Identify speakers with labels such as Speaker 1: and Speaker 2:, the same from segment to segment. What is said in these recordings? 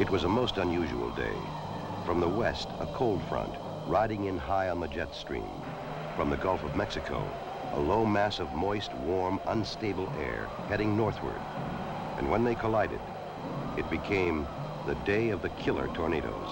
Speaker 1: It was a most unusual day. From the west, a cold front, riding in high on the jet stream. From the Gulf of Mexico, a low mass of moist, warm, unstable air heading northward. And when they collided, it became the day of the killer tornadoes.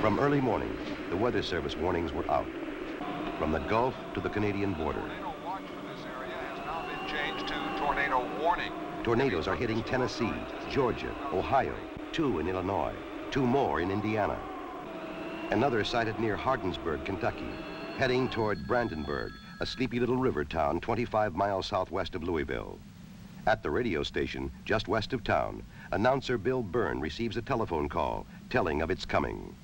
Speaker 1: From early morning, the Weather Service warnings were out. From the Gulf to the Canadian border.
Speaker 2: Tornado warning.
Speaker 1: Tornadoes are hitting Tennessee, Georgia, Ohio, two in Illinois, two more in Indiana. Another sighted near Hardinsburg, Kentucky, heading toward Brandenburg, a sleepy little river town 25 miles southwest of Louisville. At the radio station, just west of town, announcer Bill Byrne receives a telephone call telling of its coming.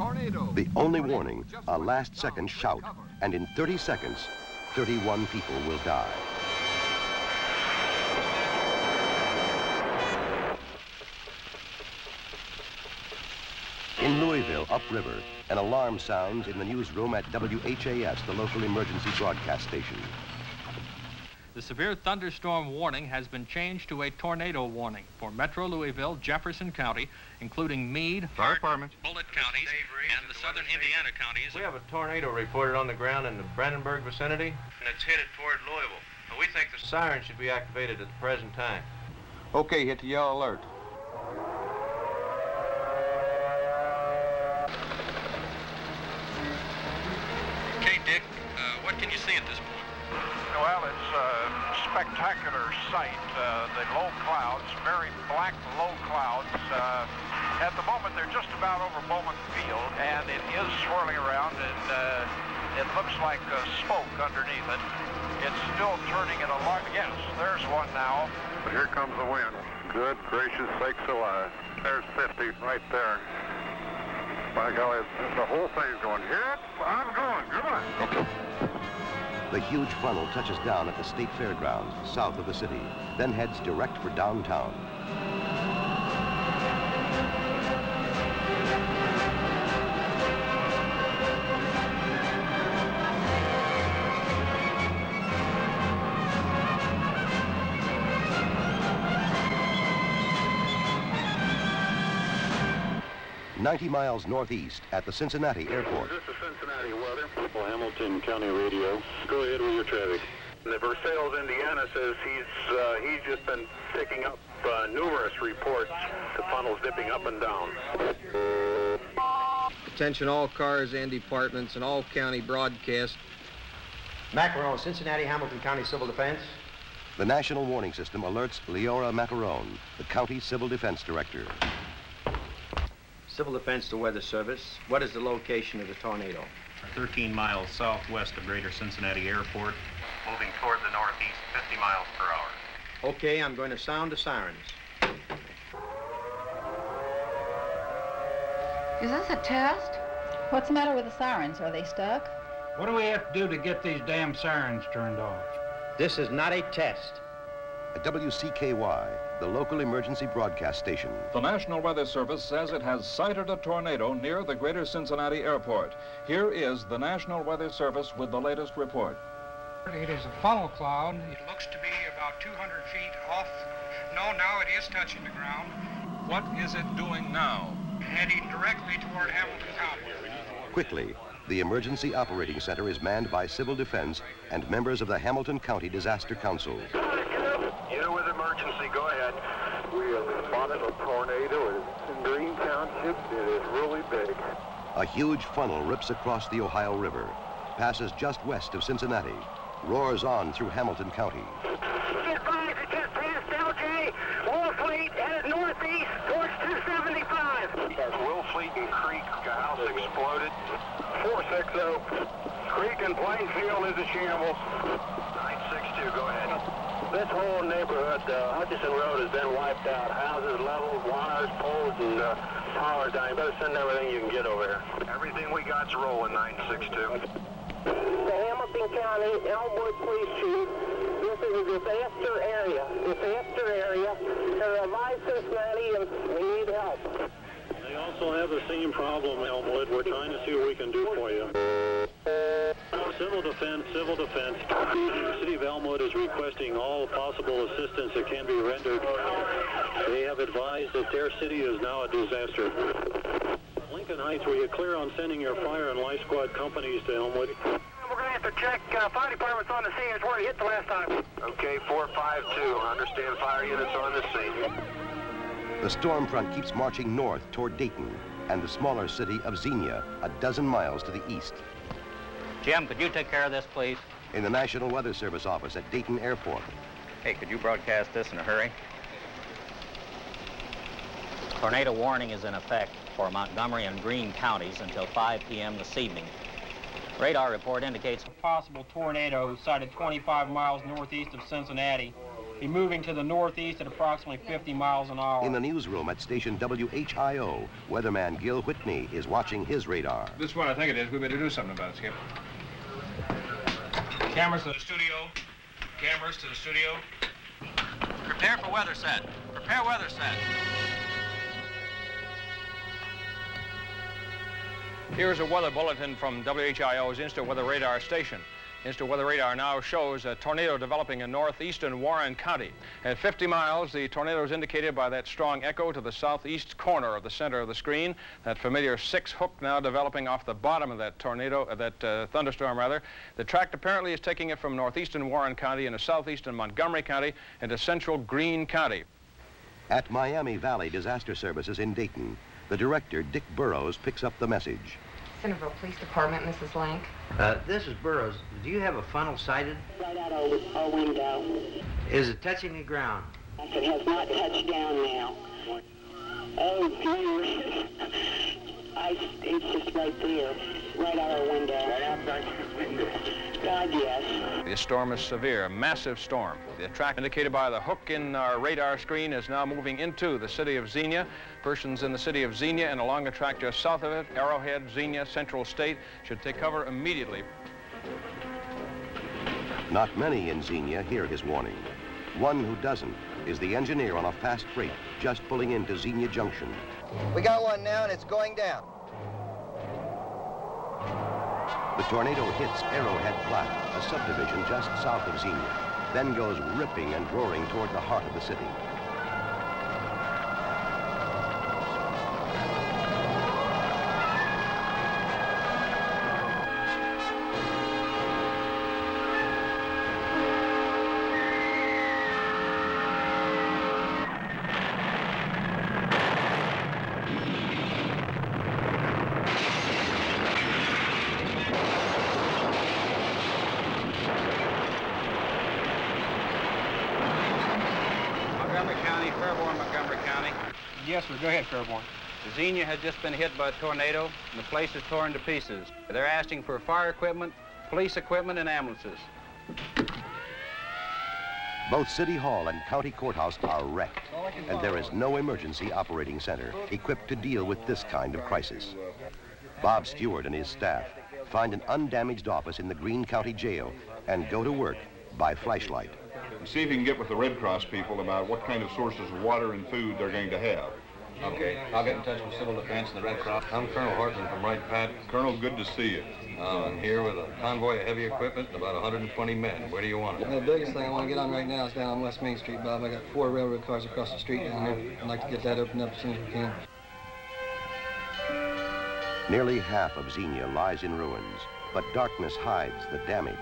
Speaker 2: Tornado.
Speaker 1: The only warning, a last second shout, and in 30 seconds, 31 people will die. In Louisville, upriver, an alarm sounds in the newsroom at WHAS, the local emergency broadcast station.
Speaker 3: The severe thunderstorm warning has been changed to a tornado warning for Metro Louisville, Jefferson County, including Meade,
Speaker 4: Fire department.
Speaker 3: Bullitt counties, and the southern Indiana counties.
Speaker 5: We have a tornado reported on the ground in the Brandenburg vicinity, and it's headed toward Louisville. We think the siren should be activated at the present time.
Speaker 4: Okay, hit the yellow alert.
Speaker 3: Okay, Dick, uh, what can you see at this point?
Speaker 2: Well, it's a spectacular sight. Uh, the low clouds, very black low clouds. Uh, at the moment, they're just about over Bowman Field, and it is swirling around, and uh, it looks like uh, smoke underneath it. It's still turning in a lot. Yes, there's one now.
Speaker 6: But here comes the wind. Good gracious sakes alive. There's 50 right there. By golly, the whole thing's going, here I'm going, good.
Speaker 1: The huge funnel touches down at the state fairgrounds south of the city, then heads direct for downtown. Ninety miles northeast at the Cincinnati airport.
Speaker 6: This is Cincinnati weather. Hamilton County Radio. Go ahead with your traffic. The Versailles, Indiana says he's uh, he's just been picking up uh, numerous reports. The funnel's dipping up and down.
Speaker 5: Attention all cars and departments and all county broadcast.
Speaker 7: Macaron, Cincinnati, Hamilton County Civil Defense.
Speaker 1: The National Warning System alerts Leora Macaron, the county civil defense director.
Speaker 7: Civil Defense to Weather Service. What is the location of the tornado?
Speaker 8: 13 miles southwest of Greater Cincinnati Airport, moving toward the northeast 50 miles per hour.
Speaker 7: Okay, I'm going to sound the sirens.
Speaker 9: Is this a test?
Speaker 10: What's the matter with the sirens? Are they stuck?
Speaker 11: What do we have to do to get these damn sirens turned off?
Speaker 7: This is not a test.
Speaker 1: At WCKY, the local emergency broadcast station.
Speaker 12: The National Weather Service says it has sighted a tornado near the Greater Cincinnati Airport. Here is the National Weather Service with the latest report.
Speaker 13: It is a funnel cloud. It looks to be about 200 feet off. No, now it is touching the ground.
Speaker 12: What is it doing now?
Speaker 13: Heading directly toward Hamilton County.
Speaker 1: Quickly, the Emergency Operating Center is manned by Civil Defense and members of the Hamilton County Disaster Council.
Speaker 6: Unit with emergency, go ahead. We have responded a tornado. It's in Green Township. It is really big.
Speaker 1: A huge funnel rips across the Ohio River, passes just west of Cincinnati, roars on through Hamilton County.
Speaker 6: Advise it just passed LJ. Wolfleet headed northeast towards 275. Wolfleet and Creek, a house exploded. 460. Creek and Plainfield is a shambles. 962, go ahead. This whole neighborhood, uh, Hutchison Road, has been wiped out. Houses leveled, wires, poles, and uh, towers down. You better send everything you can get over here. Everything we got's rolling, 962.
Speaker 14: The Hamilton
Speaker 6: County, Elmwood Police Chief. This is a disaster area. Disaster area. Revive Cincinnati and we need help.
Speaker 9: They also have the same problem, Elmwood. We're trying to see what we can do for you. Civil defense, civil defense. The city of Elmwood is requesting all possible assistance that can be rendered. They have advised that their city is now a disaster. Lincoln Heights, were you clear on sending your fire and life squad companies to Elmwood?
Speaker 6: We're going to have to check uh, fire departments on the scene. It's where it hit the last time.
Speaker 2: Okay, 452. I Understand fire units on the scene.
Speaker 1: The storm front keeps marching north toward Dayton and the smaller city of Xenia, a dozen miles to the east.
Speaker 14: Jim, could you take care of this, please?
Speaker 1: In the National Weather Service office at Dayton Airport.
Speaker 14: Hey, could you broadcast this in a hurry? Tornado warning is in effect for Montgomery and Greene counties until 5 p.m. this evening. Radar report indicates
Speaker 15: a possible tornado sighted 25 miles northeast of Cincinnati, be moving to the northeast at approximately 50 miles an hour.
Speaker 1: In the newsroom at station WHIO, weatherman Gil Whitney is watching his radar.
Speaker 16: This is what I think it is. We better do something about it, Skip. Cameras to the studio. Cameras to the studio.
Speaker 14: Prepare for weather set. Prepare weather set.
Speaker 5: Here's a weather bulletin from WHIO's Insta Weather Radar station. Insta Weather Radar now shows a tornado developing in northeastern Warren County. At 50 miles, the tornado is indicated by that strong echo to the southeast corner of the center of the screen. That familiar six hook now developing off the bottom of that tornado, uh, that uh, thunderstorm rather. The track apparently is taking it from northeastern Warren County into southeastern Montgomery County into central Greene County.
Speaker 1: At Miami Valley Disaster Services in Dayton, the director, Dick Burrows, picks up the message.
Speaker 17: Centerville Police Department, Mrs. Link.
Speaker 7: Uh, this is Burroughs. Do you have a funnel sighted?
Speaker 6: Right out our, our window.
Speaker 7: Is it touching the ground?
Speaker 6: It has not touched down now. Oh, dear. I, it's just right there, right out our window. Right outside your window. God, yes.
Speaker 5: The storm is severe, a massive storm. The track indicated by the hook in our radar screen is now moving into the city of Xenia. Persons in the city of Xenia and along the track just south of it, Arrowhead, Xenia, Central State, should take cover immediately.
Speaker 1: Not many in Xenia hear his warning. One who doesn't is the engineer on a fast freight just pulling into Xenia Junction.
Speaker 18: We got one now and it's going down.
Speaker 1: The tornado hits Arrowhead Flat, a subdivision just south of Xenia, then goes ripping and roaring toward the heart of the city.
Speaker 8: Montgomery County, Fairborn, Montgomery County.
Speaker 15: Yes, sir. Go ahead, Fairborn.
Speaker 8: Xenia has just been hit by a tornado, and the place is torn to pieces. They're asking for fire equipment, police equipment, and ambulances.
Speaker 1: Both City Hall and County Courthouse are wrecked, and there is no emergency operating center equipped to deal with this kind of crisis. Bob Stewart and his staff find an undamaged office in the Greene County Jail and go to work by flashlight.
Speaker 19: See if you can get with the Red Cross people about what kind of sources of water and food they're going to have.
Speaker 5: Okay, I'll get in touch with Civil Defense and the Red Cross. I'm Colonel Horton from Wright Pat.
Speaker 19: Colonel, good to see you.
Speaker 5: Uh, I'm here with a convoy of heavy equipment and about 120 men. Where do you want it?
Speaker 20: The biggest thing I want to get on right now is down on West Main Street, Bob. I got four railroad cars across the street down there. I'd like to get that opened up as soon as we can.
Speaker 1: Nearly half of Xenia lies in ruins, but darkness hides the damage.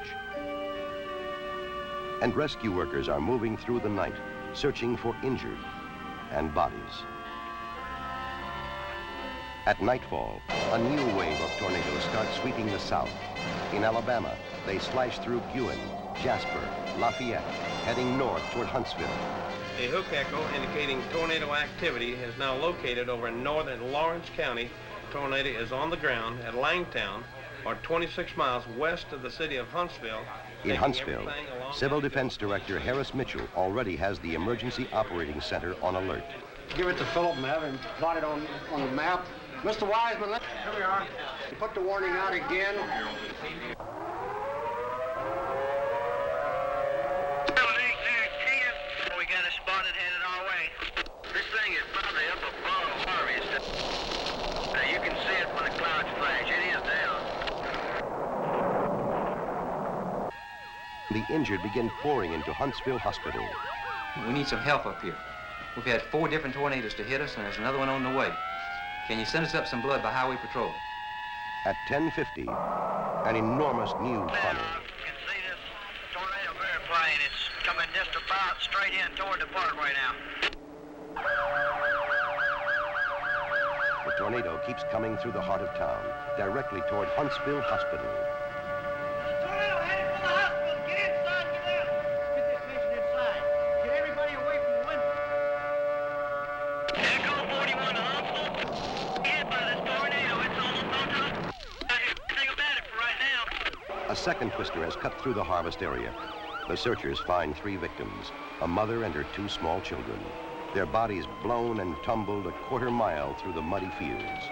Speaker 1: And rescue workers are moving through the night, searching for injured and bodies. At nightfall, a new wave of tornadoes starts sweeping the south. In Alabama, they slash through Guin, Jasper, Lafayette, heading north toward Huntsville.
Speaker 5: A hook echo indicating tornado activity is now located over northern Lawrence County. Tornado is on the ground at Langtown, or 26 miles west of the city of Huntsville.
Speaker 1: In Huntsville, Civil Defense Director Harris Mitchell already has the Emergency Operating Center on alert.
Speaker 21: Give it to Philip and have him plot it on, on the map. Mr. Wiseman, let... Here we are. Put the warning out again.
Speaker 18: We got a spotted headed our way. This thing is probably up above Harvey's. Now you can see it when
Speaker 1: the clouds flash. It is down. The injured begin pouring into Huntsville Hospital.
Speaker 22: We need some help up here. We've had four different tornadoes to hit us, and there's another one on the way. Can you send us up some blood by highway patrol?
Speaker 1: At 1050, an enormous new tunnel.
Speaker 6: Plane. It's coming just about straight in toward the parkway now.
Speaker 1: The tornado keeps coming through the heart of town, directly toward Huntsville Hospital. A second twister has cut through the harvest area. The searchers find three victims, a mother and her two small children. Their bodies blown and tumbled a quarter mile through the muddy fields.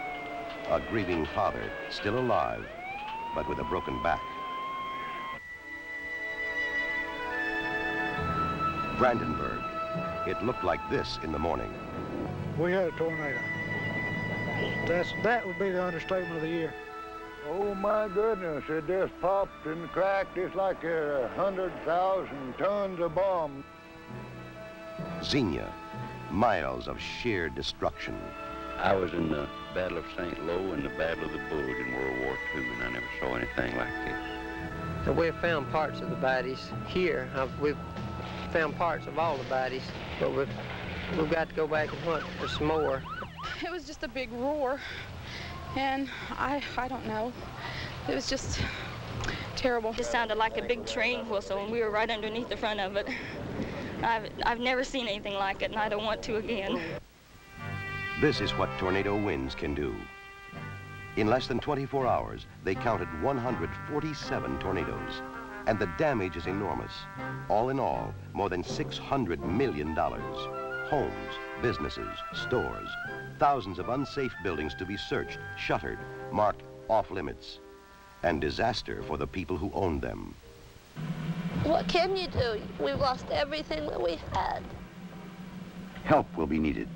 Speaker 1: A grieving father, still alive, but with a broken back. Brandenburg. It looked like this in the morning.
Speaker 21: We had a tornado. That's, that would be the understatement of the year.
Speaker 23: Oh my goodness, it just popped and cracked. It's like a hundred thousand tons of bomb.
Speaker 1: Xenia, miles of sheer destruction.
Speaker 24: I was in the Battle of St. Lo and the Battle of the Bulge in World War II, and I never saw anything like this.
Speaker 25: So we've found parts of the bodies here. I've, we've found parts of all the bodies, but we've, we've got to go back and hunt for some more.
Speaker 26: It was just a big roar, and I, I don't know. It was just terrible.
Speaker 27: It sounded like a big train whistle, and we were right underneath the front of it. I've, I've never seen anything like it, and I don't want to again.
Speaker 1: This is what tornado winds can do. In less than 24 hours, they counted 147 tornadoes, and the damage is enormous. All in all, more than $600 million. Homes, businesses, stores, thousands of unsafe buildings to be searched, shuttered, marked off limits, and disaster for the people who owned them.
Speaker 28: What can you do? We've lost everything that we had.
Speaker 1: Help will be needed.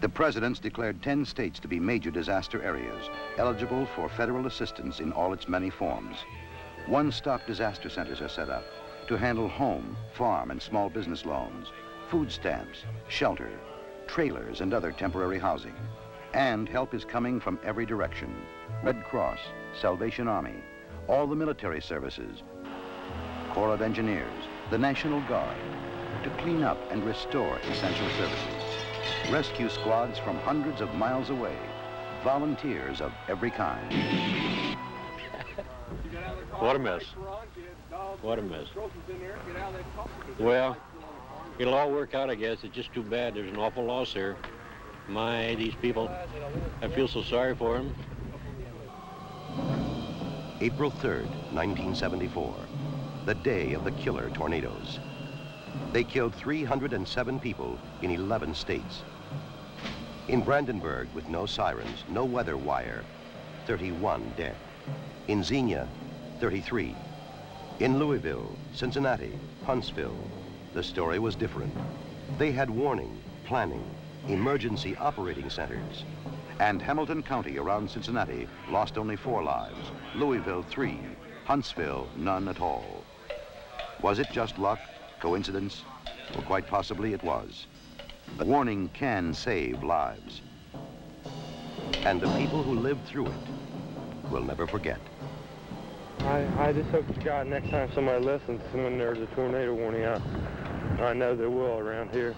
Speaker 1: The president's declared 10 states to be major disaster areas, eligible for federal assistance in all its many forms. One-stop disaster centers are set up to handle home, farm, and small business loans, food stamps, shelter, trailers, and other temporary housing. And help is coming from every direction. Red Cross, Salvation Army, all the military services, Corps of Engineers, the National Guard, to clean up and restore essential services. Rescue squads from hundreds of miles away, volunteers of every kind.
Speaker 29: What a mess. A mess. Well, it'll all work out, I guess. It's just too bad. There's an awful loss here. My, these people, I feel so sorry for them.
Speaker 1: April 3rd, 1974, the day of the killer tornadoes. They killed 307 people in 11 states. In Brandenburg, with no sirens, no weather wire, 31 dead. In Xenia, 33. In Louisville, Cincinnati, Huntsville, the story was different. They had warning, planning, emergency operating centers. And Hamilton County around Cincinnati lost only four lives. Louisville, three. Huntsville, none at all. Was it just luck, coincidence? Well, quite possibly it was. But warning can save lives. And the people who lived through it will never forget.
Speaker 30: I, I just hope to God next time somebody listens when there's a tornado warning out. I know there will around here.